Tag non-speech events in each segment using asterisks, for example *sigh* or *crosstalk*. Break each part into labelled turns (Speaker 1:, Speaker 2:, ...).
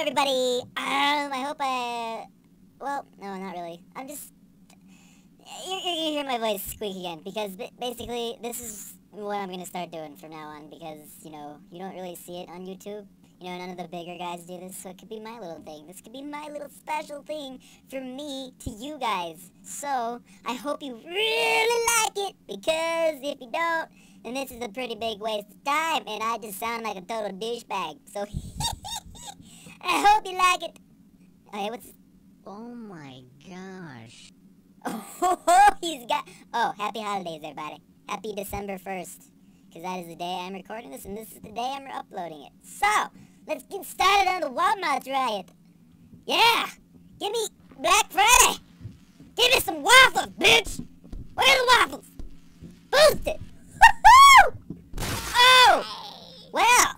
Speaker 1: everybody. Um, I hope I. Well, no, not really. I'm just. You're, you're gonna hear my voice squeak again because basically this is what I'm gonna start doing from now on because you know you don't really see it on YouTube. You know, none of the bigger guys do this, so it could be my little thing. This could be my little special thing from me to you guys. So I hope you really like it because if you don't, then this is a pretty big waste of time, and I just sound like a total douchebag. So *laughs* I hope you like it. Hey, what's?
Speaker 2: Oh my gosh.
Speaker 1: Oh, *laughs* he's got. Oh, happy holidays, everybody. Happy December 1st. Because that is the day I'm recording this, and this is the day I'm uploading it. So, let's get started on the Walmart riot. Yeah! Give me Black Friday! Give me some waffles, bitch! Where are the waffles? Boost it! Woohoo! Oh! Well,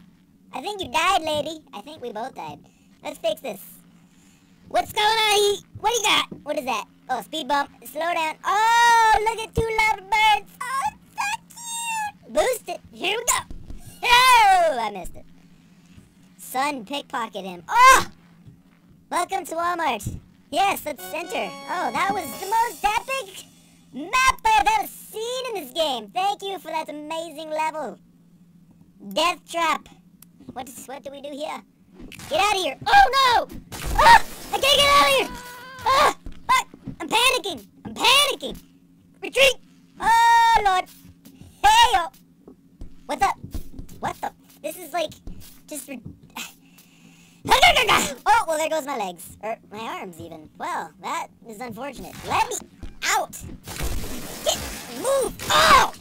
Speaker 1: I think you died, lady. I think we both died. Let's fix this. What's going on? What do you got? What is that? Oh, speed bump. Slow down. Oh, look at two lovebirds. Oh, it's so cute. Boost it. Here we go. Oh, I missed it. Son, pickpocket him. Oh! Welcome to Walmart. Yes, let's enter. Oh, that was the most epic map I've ever seen in this game. Thank you for that amazing level. Death trap. What, what do we do here? Get out of here. Oh, no! Ah! I can't get out of here! Ah! Ah! I'm panicking! I'm panicking! Retreat! Oh, Lord! Hey, oh! What's up? What the? This is like just. *sighs* Oh, well, there goes my legs. Or my arms, even. Well, that is unfortunate. Let me out! Get. Move! Oh!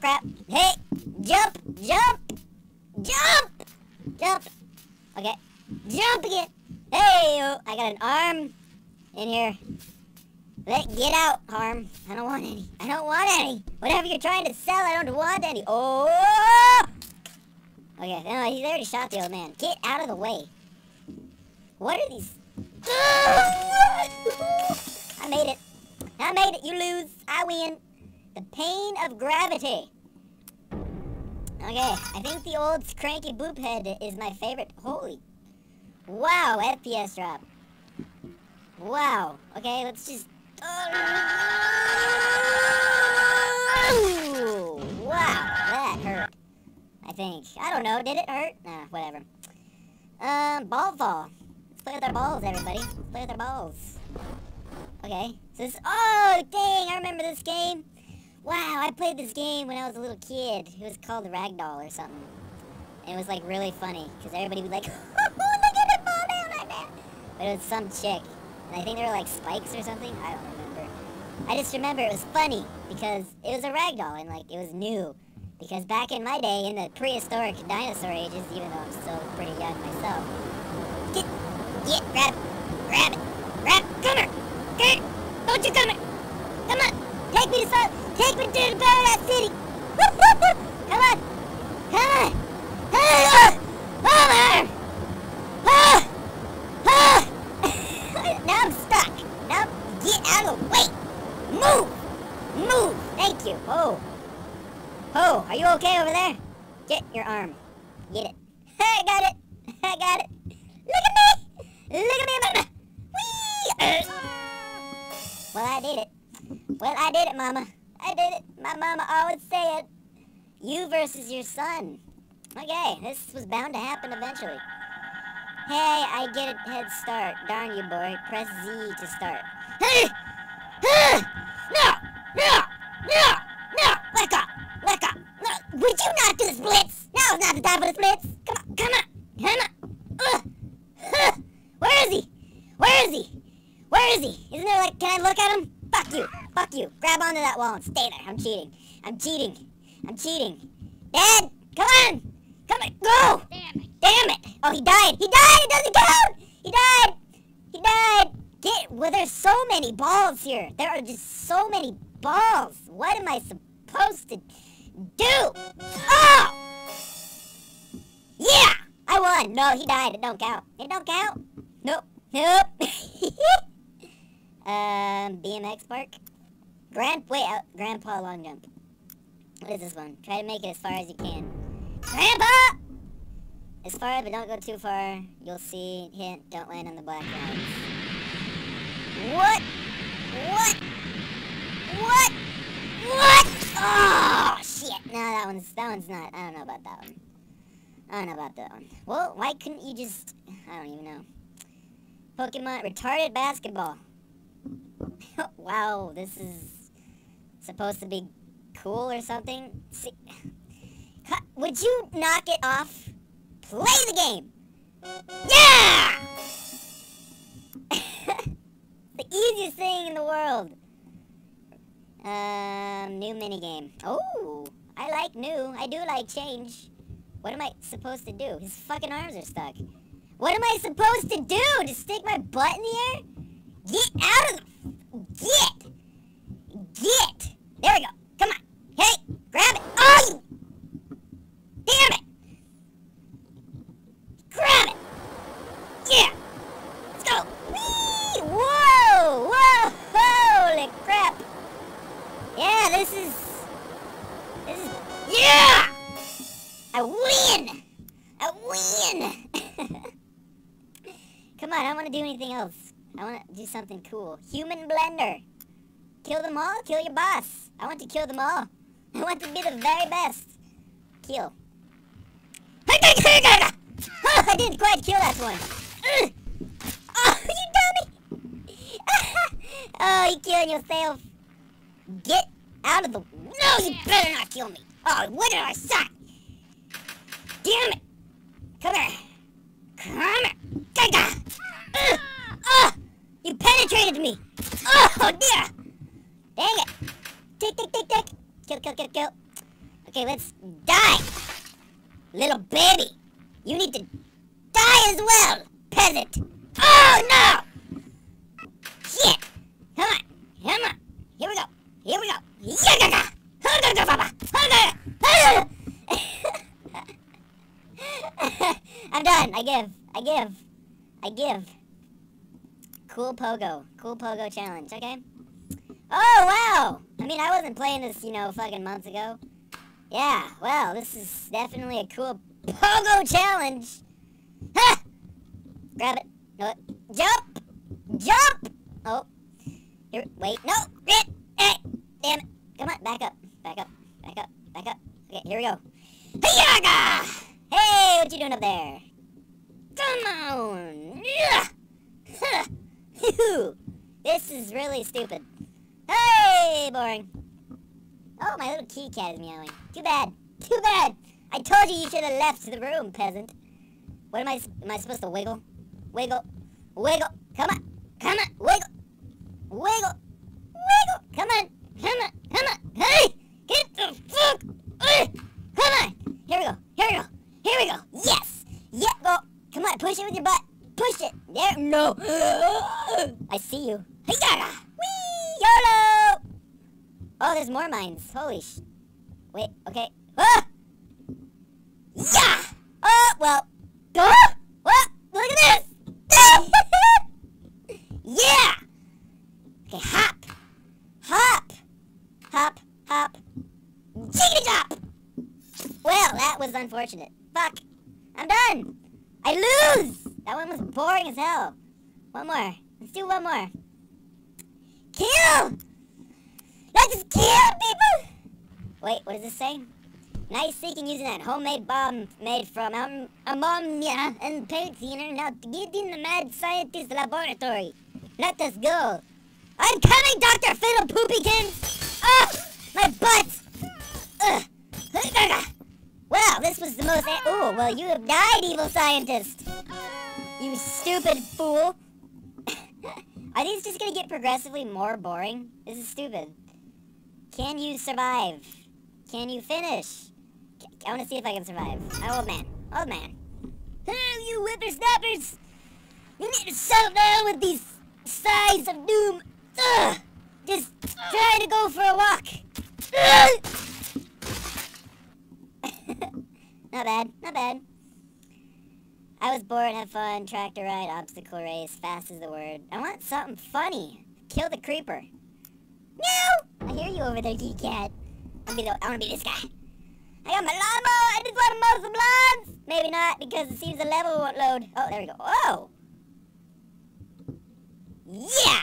Speaker 1: Crap. Hey. Jump. Jump. Jump. Jump. Okay. Jump again. Hey. I got an arm in here. Let get out, arm. I don't want any. I don't want any. Whatever you're trying to sell, I don't want any. Oh. Okay. No, he's already shot the old man. Get out of the way. What are these? *laughs* I made it. I made it. You lose. I win. The pain of gravity. Okay, I think the old cranky boop head is my favorite. Holy. Wow, FPS drop. Wow. Okay, let's just. Oh, wow, that hurt. I think. I don't know. Did it hurt? Nah, whatever. Um, ball fall. Let's play with our balls, everybody. Let's play with our balls. Okay. So this. Oh, dang! I remember this game. Wow, I played this game when I was a little kid. It was called Ragdoll or something. And it was like really funny because everybody would like, *laughs* oh, look at it fall down like that. But it was some chick, and I think there were like spikes or something. I don't remember. I just remember it was funny because it was a ragdoll and like it was new. Because back in my day, in the prehistoric dinosaur ages, even though I'm still pretty young myself, get, get, grab it, grab it, grab, come here, come here, don't you come here, come on, take me to some, take me to the Paradise City, come on, come on, oh my arm, ah, ah, now I'm stuck, now get out of the way, move, move, thank you, oh, oh, are you okay over there? Get your arm, get it, *laughs* I got it, *laughs* I got it, look at me, look at me, whee, well I did it, well I did it, mama, I did it, my mama always said, you versus your son. Okay, this was bound to happen eventually. Hey, I get a head start. Darn you, boy. Press Z to start. Hey! No! No! No! No! Let go! Let go! No! Would you not do the splits? Now is not the time for the splits! Come on! Come on! Come on! Ugh! Huh! Where is he? Where is he? Where is he? Isn't there like, can I look at him? Fuck you! Fuck you! Stay there. I'm cheating. I'm cheating. I'm cheating. Dad! Come on! Come on! Go!
Speaker 2: Damn it.
Speaker 1: Damn it! Oh, he died! He died! It doesn't count! He died! He died! Get... Well, there's so many balls here. There are just so many balls. What am I supposed to do? Oh! Yeah! I won! No, he died. It don't count. It don't count. Nope. Nope. *laughs* um, BMX park? Grand, wait, uh, Grandpa long jump. What is this one? Try to make it as far as you can. Grandpa! As far, as but don't go too far. You'll see, hint, don't land on the black lines. What? What? What? What? Oh, shit. No, that one's, that one's not, I don't know about that one. I don't know about that one. Well, why couldn't you just, I don't even know. Pokemon retarded basketball. *laughs* wow, this is supposed to be cool or something. See, would you knock it off? Play the game. Yeah! *laughs* the easiest thing in the world. Um, new minigame. Oh, I like new. I do like change. What am I supposed to do? His fucking arms are stuck. What am I supposed to do? To stick my butt in the air? Get out of the... Get! Anything else. I want to do something cool. Human blender. Kill them all? Kill your boss. I want to kill them all. *laughs* I want to be the very best. Kill. Oh, *laughs* I didn't quite kill that one. *laughs* Oh, you dummy. oh, you killing yourself. Get out of the... No, you better not kill me. Oh, what did I say? Damn it. Come here. Come here. Gaga. Penetrated me. Oh, dear. Dang it. Tick, tick, tick, tick. Kill, kill, kill, kill. Okay, let's die. Little baby. You need to die as well, peasant. Oh, no. Shit. Come on. Come on. Here we go. Here we go. Yaga. Oh, oh, *laughs* I'm done. I give. I give. I give. Cool Pogo. Cool Pogo challenge, okay? Oh, wow! I mean, I wasn't playing this, you know, fucking months ago. Yeah, well, this is definitely a cool Pogo challenge. Ha! Grab it. No, jump! Jump! Oh. Here, wait, no! Hey, damn it. Come on, back up. Back up. Back up. Back up. Okay, here we go. Hey, Hey, what you doing up there? Come on! *laughs* this is really stupid. Hey, boring. Oh, my little kitty cat is meowing. Too bad. Too bad. I told you you should have left the room, peasant. What am I, am I supposed to wiggle? Wiggle. Wiggle. Come on. Come on. Wiggle. Wiggle. Wiggle. Come on. Come on. Come on. Hey! Get the fuck! Uh, come on. Here we go. Here we go. Here we go. Yes. Yeah, go. Come on. Push it with your butt. Push it. There. No. I see you. Hey, Whee! YOLO! Oh, there's more mines. Holy sh... Wait, okay. Ah! Yeah! Oh, well. Oh! What? Look at this! *laughs* yeah! Okay, hop. Hop. Hop, hop. Jiggity chop! Well, that was unfortunate. Fuck. I'm done. I lose! That one was boring as hell. One more. Let's do one more. Kill! Let's kill people! Wait, what does this say? Nice thinking using that homemade bomb made from um, ammonia and paint thinner. Now get in the mad scientist laboratory. Let us go. I'm coming, Dr. Fiddle Poopykins! Oh, my butt! Ugh. Well, this was the most... Oh, well, you have died, evil scientist! You stupid fool! Are these just gonna get progressively more boring? This is stupid. Can you survive? Can you finish? I want to see if I can survive. Oh, old man. Old man. You whippersnappers! You need to settle down with these sighs of doom. Ugh! Just try to go for a walk. *laughs* not bad. Not bad. I was bored, have fun, tractor ride, obstacle race, fast is the word. I want something funny. Kill the creeper. Meow! I hear you over there, kitty cat. I'm be I wanna be this guy. I got my lawnmower. I just want to mow some lawns. Maybe not because it seems the level won't load. Oh, there we go. Oh. Yeah.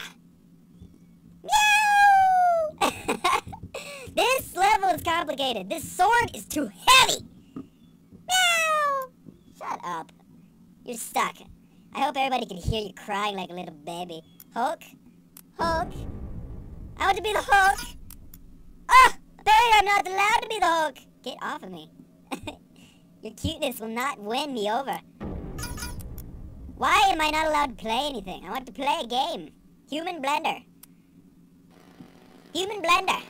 Speaker 1: Meow. *laughs* this level is complicated. This sword is too heavy. Meow. Shut up. You're stuck. I hope everybody can hear you crying like a little baby. Hulk? Hulk? I want to be the Hulk. Ah! Apparently I'm not allowed to be the Hulk. Get off of me. *laughs* Your cuteness will not win me over. Why am I not allowed to play anything? I want to play a game. Human Blender. Human Blender.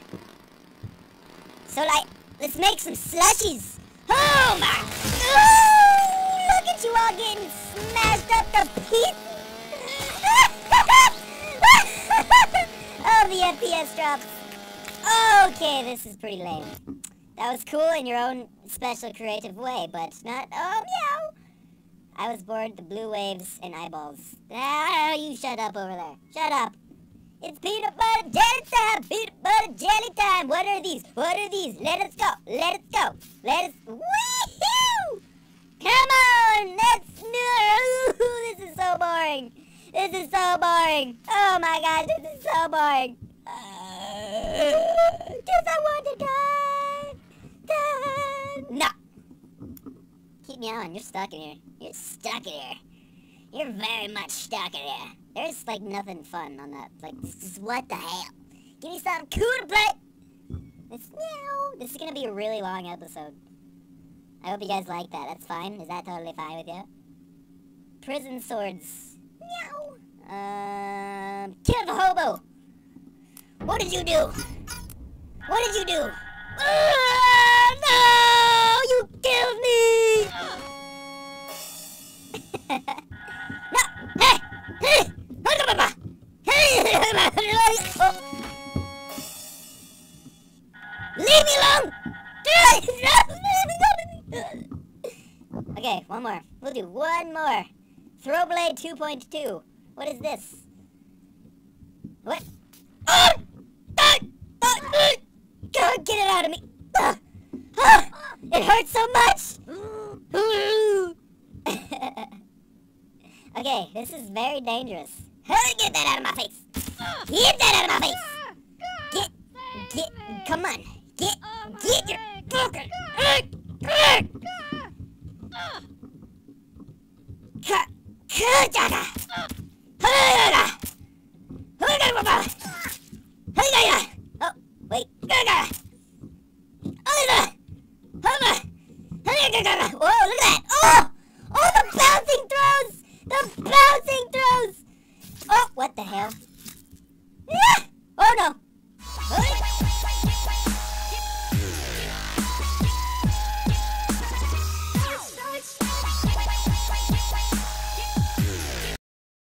Speaker 1: So like, let's make some slushies. Oh my! Getting smashed up to pieces. *laughs* oh, the FPS drops. Okay, this is pretty lame. That was cool in your own special creative way, but not... Oh, meow! I was bored the blue waves and eyeballs. Ah, you shut up over there. Shut up. It's peanut butter jelly time! Peanut butter jelly time! What are these? What are these? Let us go! Let us go! Let us... Woohoo! Come on! Let's... No! This is so boring! This is so boring! Oh my god, this is so boring! Uh, because I want to die! Die! No! Keep me on, you're stuck in here. You're stuck in here. You're very much stuck in here. There's like nothing fun on that. Like, this is what the hell? Give me something cool to play! This. This is gonna be a really long episode. I hope you guys like that. That's fine. Is that totally fine with you? Prison swords. Meow. Um, kill the hobo. What did you do? What did you do? Ah, no! You killed me! Throwblade 2.2. What is this? What? Oh! God, get it out of me! Ah, ah, it hurts so much! *laughs* okay, this is very dangerous. Get that out of my face! Get that out of my face! Get, get, come on! Get, get your fucking... oh,